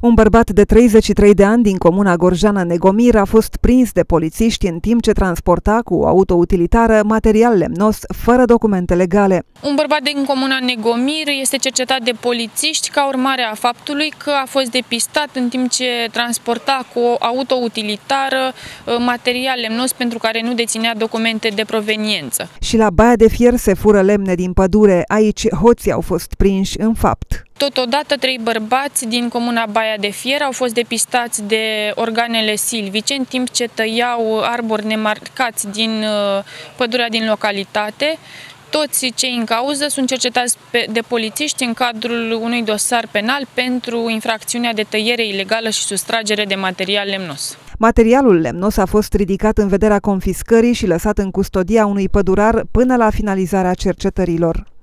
Un bărbat de 33 de ani din comuna Gorjana Negomir a fost prins de polițiști în timp ce transporta cu o autoutilitară material lemnos fără documente legale. Un bărbat din comuna Negomir este cercetat de polițiști ca urmare a faptului că a fost depistat în timp ce transporta cu o autoutilitară uh, material lemnos pentru care nu deținea documente de proveniență. Și la Baia de Fier se fură lemne din pădure. Aici hoții au fost prinși în fapt. Totodată, trei bărbați din comuna Baia de Fier au fost depistați de organele silvice în timp ce tăiau arbori nemarcați din uh, pădurea din localitate. Toți cei în cauză sunt cercetați de polițiști în cadrul unui dosar penal pentru infracțiunea de tăiere ilegală și sustragere de material lemnos. Materialul lemnos a fost ridicat în vederea confiscării și lăsat în custodia unui pădurar până la finalizarea cercetărilor.